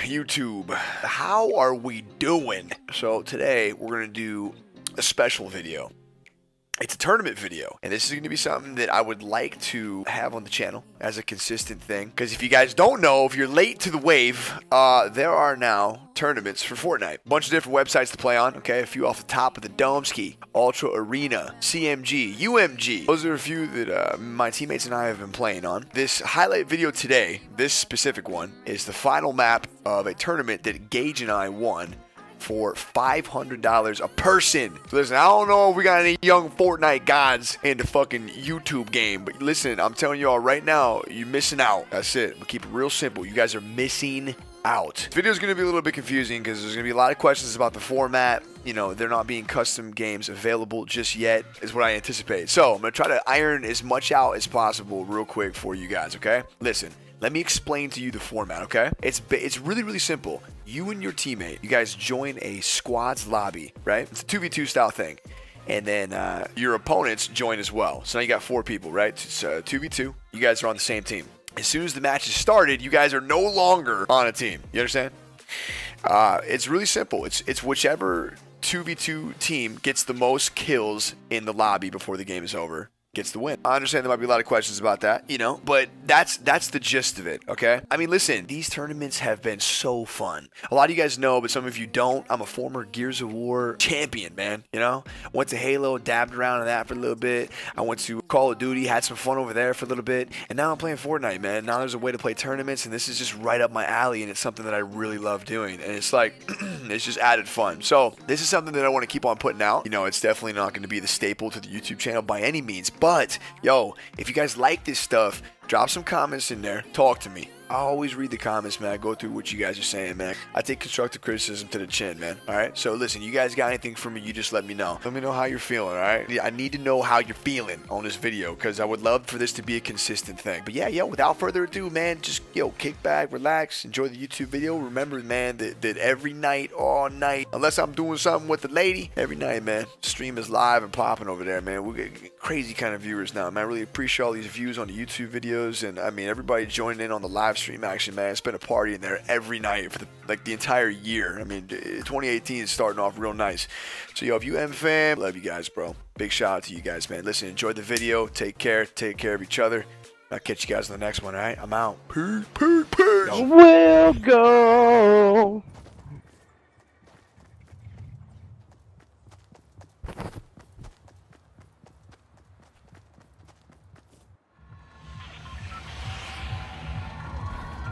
YouTube? How are we doing? So today we're going to do a special video. It's a tournament video, and this is going to be something that I would like to have on the channel as a consistent thing. Because if you guys don't know, if you're late to the wave, uh, there are now tournaments for Fortnite. Bunch of different websites to play on, okay? A few off the top of the dome ski, Ultra Arena, CMG, UMG. Those are a few that uh, my teammates and I have been playing on. This highlight video today, this specific one, is the final map of a tournament that Gage and I won for $500 a person. Listen, I don't know if we got any young Fortnite gods in the fucking YouTube game, but listen, I'm telling you all right now, you're missing out. That's it. We'll keep it real simple. You guys are missing out. This video is going to be a little bit confusing because there's going to be a lot of questions about the format. You know, they're not being custom games available just yet, is what I anticipate. So I'm going to try to iron as much out as possible real quick for you guys, okay? Listen. Let me explain to you the format, okay? It's it's really really simple. You and your teammate, you guys join a squads lobby, right? It's a 2v2 style thing. And then uh, your opponents join as well. So now you got four people, right? It's uh, 2v2. You guys are on the same team. As soon as the match is started, you guys are no longer on a team. You understand? Uh, it's really simple. It's it's whichever 2v2 team gets the most kills in the lobby before the game is over gets the win. I understand there might be a lot of questions about that, you know, but that's that's the gist of it, okay? I mean, listen, these tournaments have been so fun. A lot of you guys know, but some of you don't. I'm a former Gears of War champion, man, you know? Went to Halo, dabbed around in that for a little bit. I went to Call of Duty, had some fun over there for a little bit, and now I'm playing Fortnite, man. Now there's a way to play tournaments and this is just right up my alley and it's something that I really love doing. And it's like it's just added fun. So, this is something that I want to keep on putting out. You know, it's definitely not going to be the staple to the YouTube channel by any means, but yo, if you guys like this stuff, drop some comments in there. Talk to me. I always read the comments, man. I go through what you guys are saying, man. I take constructive criticism to the chin, man. All right. So listen, you guys got anything for me? You just let me know. Let me know how you're feeling. All right. I need to know how you're feeling on this video because I would love for this to be a consistent thing. But yeah, yo, without further ado, man, just yo, kick back, relax, enjoy the YouTube video. Remember, man, that, that every night, all night, unless I'm doing something with the lady, every night, man, stream is live and popping over there, man. We get crazy kind of viewers now, man. I really appreciate all these views on the YouTube videos, and I mean everybody joining in on the live stream action, man. It's been a party in there every night for the, like the entire year. I mean, 2018 is starting off real nice. So yo, if you M fam, love you guys, bro. Big shout out to you guys, man. Listen, enjoy the video. Take care. Take care of each other. I'll catch you guys in the next one, all right? I'm out. Peace, peace, peace. We'll go.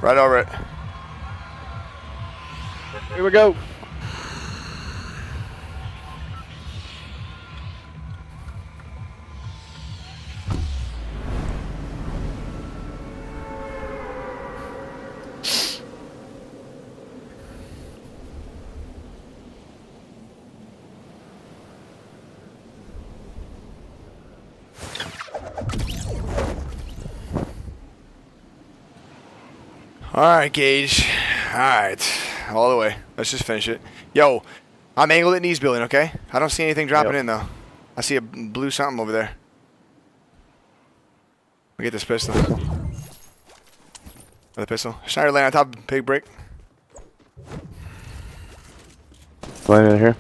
Right over it. Here we go. All right, Gage. All right, all the way. Let's just finish it. Yo, I'm angled at knees building, okay? I don't see anything dropping Yep. in, though. I see a blue something over there. Let me get this pistol. Another pistol. Schneider laying on top of big brick. Landing in here.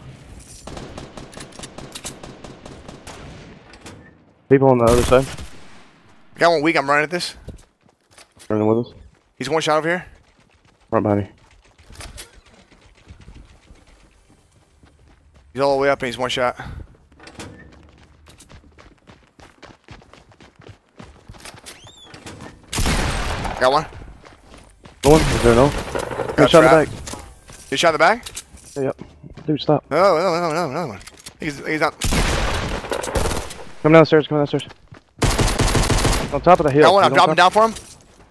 People on the other side. Got one weak. I'm running at this. Running with us. He's one shot over here. Right behind. He's all the way up and he's one shot. Got one. Go on. Is there no? Got shot in the back. You shot in the back? Yeah, yep. Dude, stop. No, no, no, no, another one. He's, he's not. Come downstairs. Come downstairs. On top of the hill. Got one. I'm dropping down for him.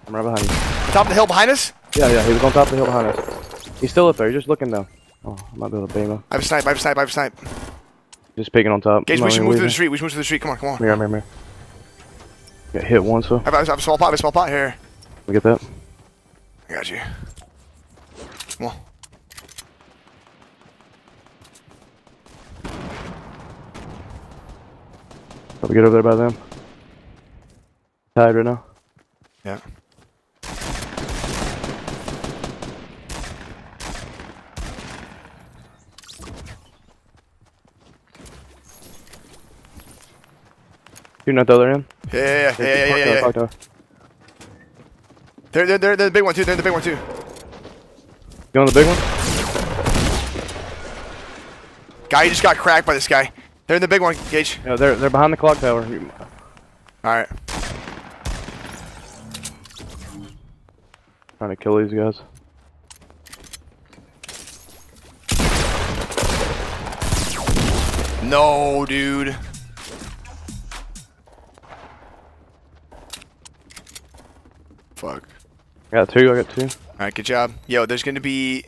I'm right behind you. Top of the hill behind us. Yeah, yeah. He was on top of the hill behind us. He's still up there. He's just looking though. Oh, I might be able to bang him. I have a snipe. I have a snipe. I have a snipe. Just peeking on top. Gage, we should move to the street. We should move to the street. Come on, come on. Here, here, here. Got hit once, so. I have, a- I have a small pot. I have a small pot here. We get that? I got you. Come on. Probably get over there by them. Tied right now. Yeah. Shooting at the other end. Yeah, yeah, yeah, yeah, yeah, yeah. yeah. Tower. They're, they're, they're, they're the big one too. They're the big one too. You on the big one? Guy just got cracked by this guy. They're in the big one, Gage. Yeah, they're they're behind the clock tower. All right. Trying to kill these guys. No, dude. I got two. I got two. All right, good job. Yo, there's gonna be,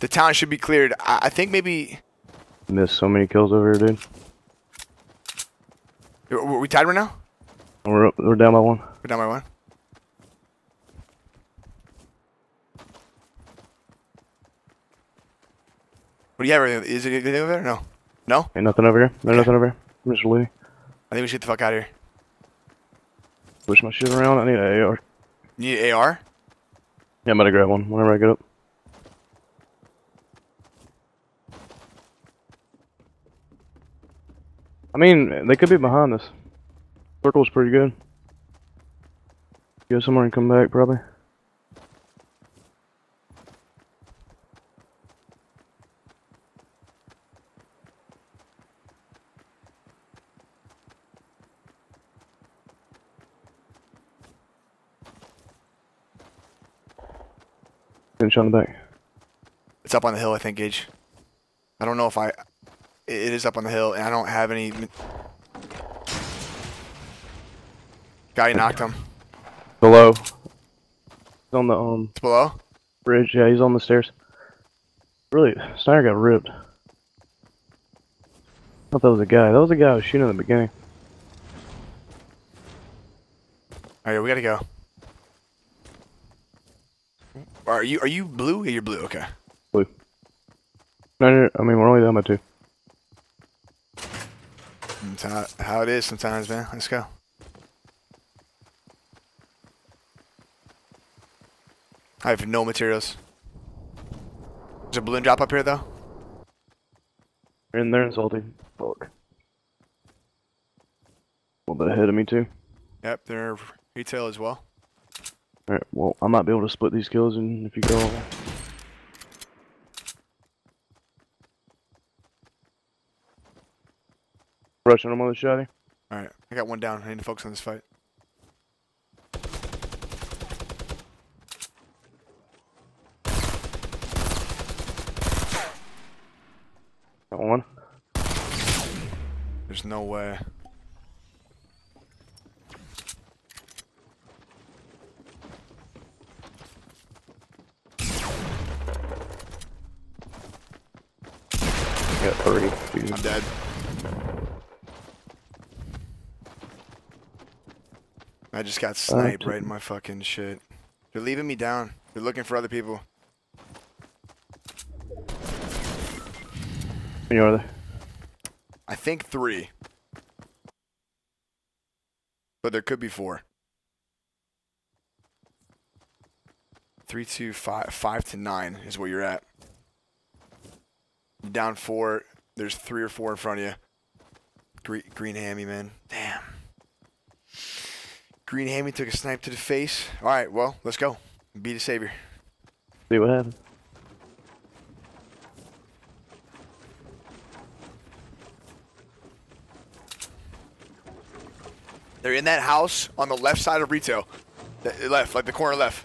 the town should be cleared. I, I think maybe. Missed so many kills over here, dude. Are we tied right now? We're up, we're down by one. We're down by one. What do you have? Is it anything over there? No. No? Ain't nothing over here. There's Okay. nothing over here. I'm just leaving. I think we should get the fuck out of here. Push my shit around. I need an AR. You need AR? Yeah, I'm gonna grab one whenever I get up. I mean, they could be behind us. Circle's pretty good. Go somewhere and come back, probably. On the back. It's up on the hill, I think, Gage. I don't know if I. It is up on the hill, and I don't have any. Guy knocked him. Below. He's on the um It's below. bridge. Yeah, he's on the stairs. Really, Snyder got ripped. I thought that was a guy. That was a guy I was shooting in the beginning. All right, we gotta go. Are you are you blue? Yeah, you're blue. Okay. Blue. No, no, no, I mean, we're only down by two. That's how, how it is sometimes, man. Let's go. I have no materials. There's a balloon drop up here, though. They're in there salty. Fuck. A little bit ahead of me, too. Yep, they're retail as well. Alright, well, I might be able to split these kills and if you go. Rushing them on the shotty. All right, I got one down. I need to focus on this fight. Got one. There's no way. Got three. Dude. I'm dead. I just got sniped right in my fucking shit. They're leaving me down. They're looking for other people. How many are they? I think three. But there could be four. Three, two, five, five to nine is where you're at. You're down four. There's three or four in front of you. Green, green hammy, man. Damn. Green hammy took a snipe to the face. All right, well, let's go. Be the savior. See what happens. They're in that house on the left side of retail. The- Left, like the corner left.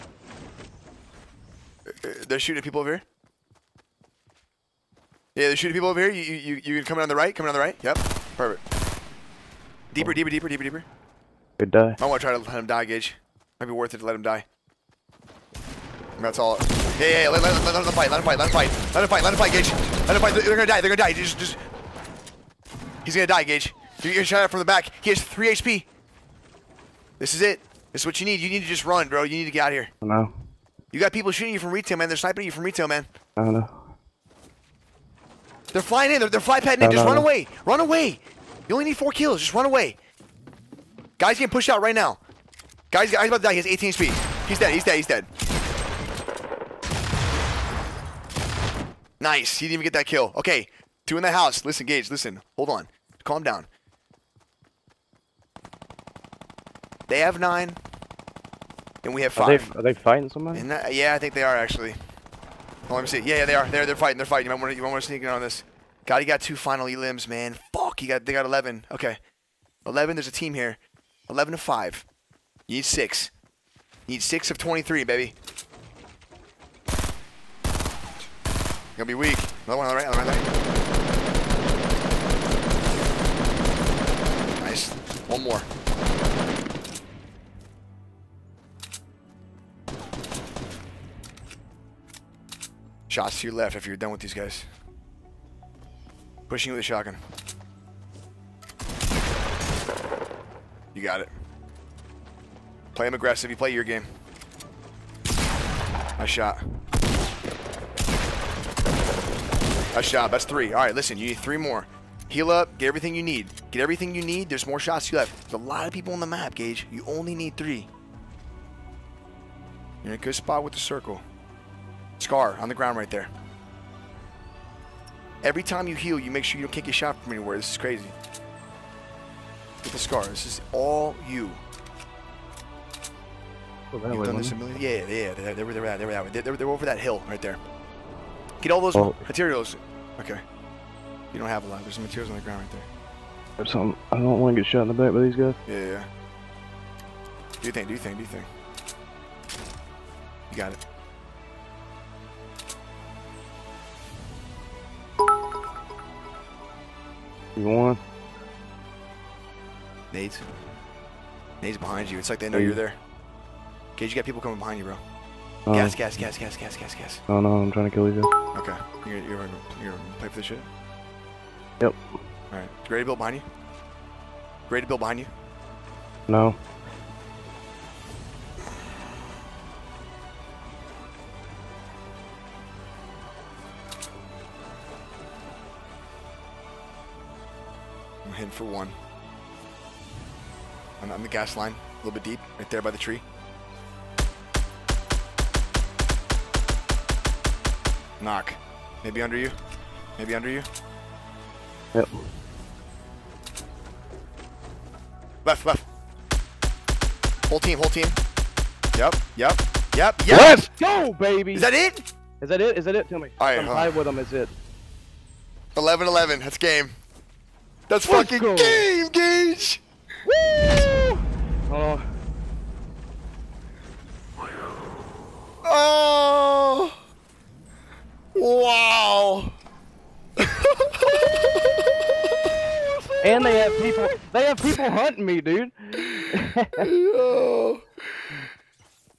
Uh, uh, They're shooting people over here. Yeah, they're shooting people over here. You you you you coming on the right? Coming on the right? Yep. Perfect. Deeper, deeper, deeper, deeper, deeper. Good die. I want to try to let him die, Gage. Might be worth it to let him die. That's all. Yeah, yeah, yeah let, let, let, let him fight. Let him fight. Let him fight. Let him fight. Let him fight, Gage. Let him fight. They're gonna die. They're gonna die. Just, just. He's gonna die, Gage. You're gonna shot at from the back. He has three HP. This is it. This is what you need. You need to just run, bro. You need to get out of here. I know. You got people shooting you from retail, man. They're sniping you from retail, man. I don't know. They're flying in. They're, they're fly padding in. Just run away. Run away. You only need four kills. Just run away. Guy's getting pushed out right now. Guy's, guy's about to die. He has 18 HP. He's dead. He's dead. He's dead. Nice. He didn't even get that kill. Okay. Two in the house. Listen, Gage. Listen. Hold on. Calm down. They have nine, and we have Are they, five. are they fighting somebody? And that, yeah, I think they are actually. Oh, let me see. Yeah, yeah, they are. They're they're fighting. They're fighting. You might want to you might want to sneak in on this. God, he got two final elims, man. Fuck, he got they got eleven. Okay, eleven. There's a team here. Eleven to five. You need six. You need six of twenty-three, baby. Gonna be weak. Another one on the right. On the right. Nice. One more. Shots to your left if you're done with these guys. Pushing you with a shotgun. You got it. Play him aggressive. You play your game. Nice shot. Nice shot. That's three. All right, listen. You need three more. Heal up. Get everything you need. Get everything you need. There's more shots you left. There's a lot of people on the map, Gage. You only need three. You're in a good spot with the circle. Scar on the ground right there. Every time you heal, you make sure you don't can't get shot from anywhere. This is crazy. With the scar, this is all you. Oh, You've way, done this a million. Yeah, yeah, they, they were, they were that, they were that way. They, they, were, they were over that hill right there. Get all those Oh. materials. Okay. You don't have a lot. There's some materials on the ground right there. There's something. I don't want to get shot in the back by these guys. Yeah, yeah, yeah. Do you think? Do you think? Do you think? You got it. You want? Nades. Nades behind you. It's like they know you're there. Gage, you got people coming behind you, bro. Oh, Gas, gas, gas, gas, gas, gas, gas. oh no, I'm trying to kill guys. Okay. You're, you're, gonna- you're gonna play for this shit? Yep. Alright. To build behind you? To build behind you? No. I'm for one. I'm on the gas line, a little bit deep, right there by the tree. Knock. Maybe under you. Maybe under you. Yep. Left, left. Whole team, whole team. Yep, yep, yep, yep. Let's go, baby. Is that it? Is that it? Is that it? Tell me. All right, I'm high with them. Is it? 11 11. That's game. That's Let's fucking go. game, Gage. Woo! On. Oh. Wow. And they have people. They have people hunting me, dude. Yo.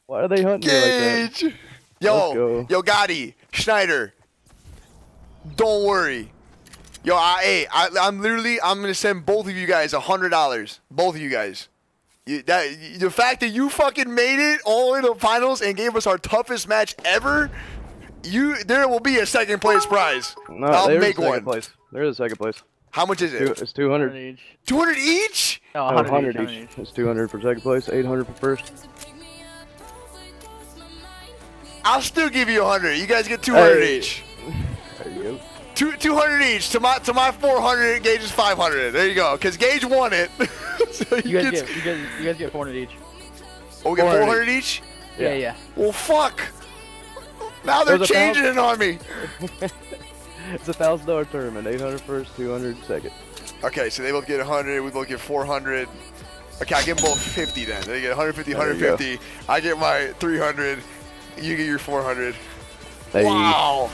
Why are they hunting me like that? Gage. Yo, yo, Gotti, Schneider. Don't worry. Yo, I, hey, I, I'm literally, I'm gonna send both of you guys a hundred dollars. Both of you guys. You, that the fact that you fucking made it all in the finals and gave us our toughest match ever. You, there will be a second place prize. No, I'll there's make second one. place. There's a second place. How much is Two, it? it's 200. each. Two hundred each. No, Oh, 100, 100 each. It's 200 for second place, 800 for first. I'll still give you a hundred. You guys get two hundred Hey. each. There you go. Two two hundred each. To my to my four hundred, Gage is five hundred. There you go. Cause Gage won it. so You guys get you guys you guys get 400 each. Oh, we get 400 400 each? Yeah, Yeah. yeah. Well, fuck. Now they're There's changing it on me. It's a thousand dollar tournament. 800 first, 200 second. Okay, so they both get 100. We both get 400. Okay, I give them both 50 then. They get 150, There you go. 150. I get my 300. You get your 400. Hey. Wow.